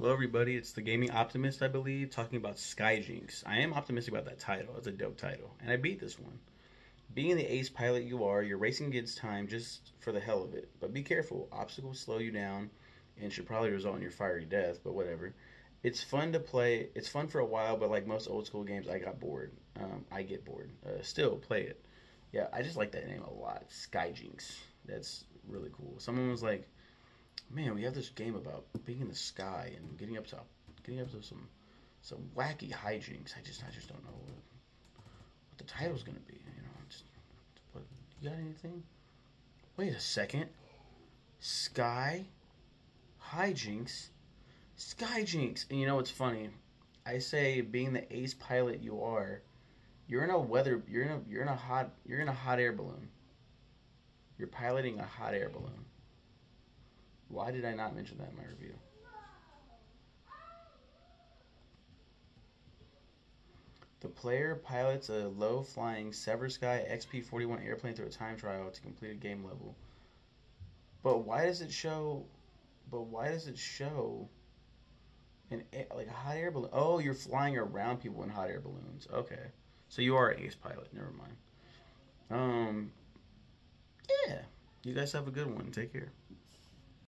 Hello, everybody. It's the Gaming Optimist, I believe, talking about Sky Jinks. I am optimistic about that title. It's a dope title, and I beat this one. Being the ace pilot you are, you're racing against time just for the hell of it. But be careful. Obstacles slow you down and should probably result in your fiery death, but whatever. It's fun to play. It's fun for a while, but like most old school games, I got bored. Um, I get bored. Uh, still, play it. Yeah, I just like that name a lot. Sky Jinks. That's really cool. Someone was like, man, we have this game about being in the sky and getting up to getting up to some some wacky hijinks. I just I just don't know what, what the title's gonna be. You know, just, you got anything? Wait a second. Sky hijinks, Sky Jinks. And you know what's funny? I say being the ace pilot you are, you're in a weather you're in a you're in a hot you're in a hot air balloon. You're piloting a hot air balloon. Why did I not mention that in my review? The player pilots a low-flying Seversky XP-41 airplane through a time trial to complete a game level. But why does it show? But why does it show? An like a hot air balloon. Oh, you're flying around people in hot air balloons. Okay, so you are an ace pilot. Never mind. Um. Yeah. You guys have a good one. Take care.